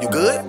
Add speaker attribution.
Speaker 1: You good?